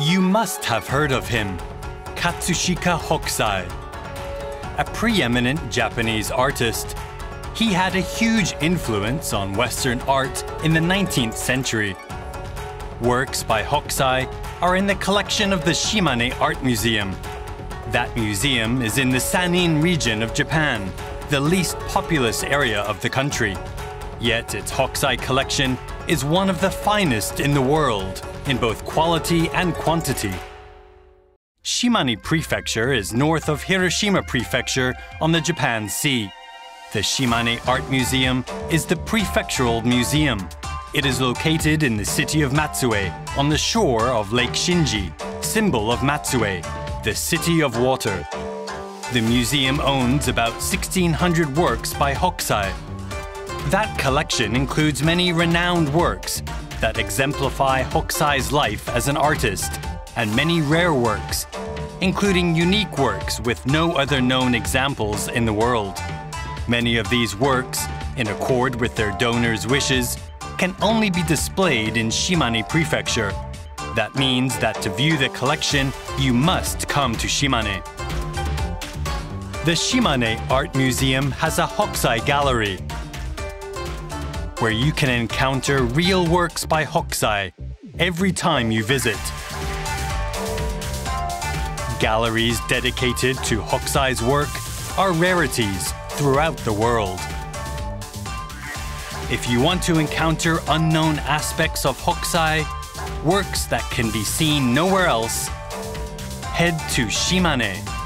You must have heard of him, Katsushika Hokusai. A preeminent Japanese artist, he had a huge influence on Western art in the 19th century. Works by Hokusai are in the collection of the Shimane Art Museum. That museum is in the Sanin region of Japan, the least populous area of the country. Yet its Hokusai collection is one of the finest in the world in both quality and quantity. Shimane Prefecture is north of Hiroshima Prefecture on the Japan Sea. The Shimane Art Museum is the prefectural museum. It is located in the city of Matsue on the shore of Lake Shinji, symbol of Matsue, the city of water. The museum owns about 1,600 works by Hokusai. That collection includes many renowned works that exemplify Hokusai's life as an artist, and many rare works, including unique works with no other known examples in the world. Many of these works, in accord with their donors' wishes, can only be displayed in Shimane Prefecture. That means that to view the collection, you must come to Shimane. The Shimane Art Museum has a Hokusai gallery where you can encounter real works by Hokusai every time you visit. Galleries dedicated to Hokusai's work are rarities throughout the world. If you want to encounter unknown aspects of Hokusai, works that can be seen nowhere else, head to Shimane